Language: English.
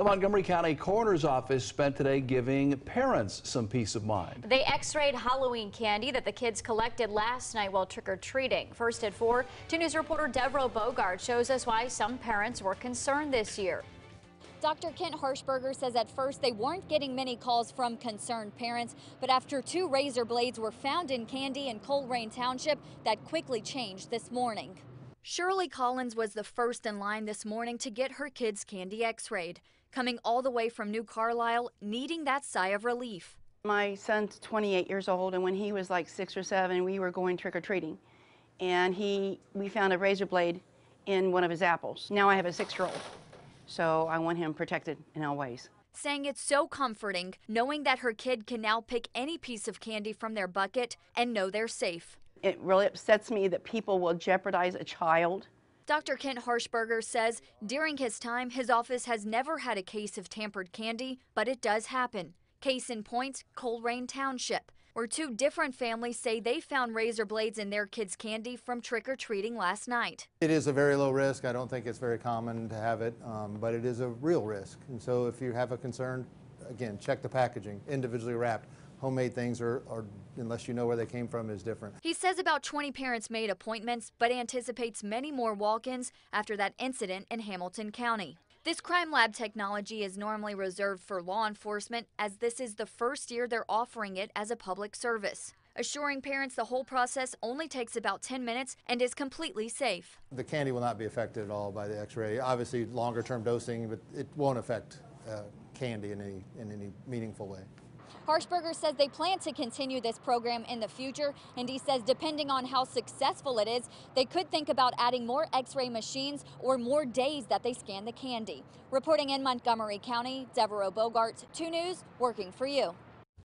The Montgomery County Coroner's Office spent today giving parents some peace of mind. They x-rayed Halloween candy that the kids collected last night while trick-or-treating. First at 4, 2 News reporter Devereaux Bogart shows us why some parents were concerned this year. Dr. Kent Harshbarger says at first they weren't getting many calls from concerned parents, but after two razor blades were found in candy in Colerain Township, that quickly changed this morning. Shirley Collins was the first in line this morning to get her kids' candy x-rayed, coming all the way from New Carlisle, needing that sigh of relief. My son's 28 years old, and when he was like six or seven, we were going trick-or-treating. And he, we found a razor blade in one of his apples. Now I have a six-year-old, so I want him protected in all ways. Saying it's so comforting knowing that her kid can now pick any piece of candy from their bucket and know they're safe. It really upsets me that people will jeopardize a child. Dr. Kent Harshbarger says during his time, his office has never had a case of tampered candy, but it does happen. Case in point, Colerain Township, where two different families say they found razor blades in their kids' candy from trick-or-treating last night. It is a very low risk. I don't think it's very common to have it, um, but it is a real risk. And so if you have a concern, again, check the packaging, individually wrapped homemade things are, are, unless you know where they came from, is different. He says about 20 parents made appointments, but anticipates many more walk-ins after that incident in Hamilton County. This crime lab technology is normally reserved for law enforcement as this is the first year they're offering it as a public service. Assuring parents the whole process only takes about 10 minutes and is completely safe. The candy will not be affected at all by the x-ray. Obviously longer term dosing, but it won't affect uh, candy in any, in any meaningful way. Harshbarger says they plan to continue this program in the future, and he says depending on how successful it is, they could think about adding more x-ray machines or more days that they scan the candy. Reporting in Montgomery County, Devereaux Bogart, 2 News, working for you.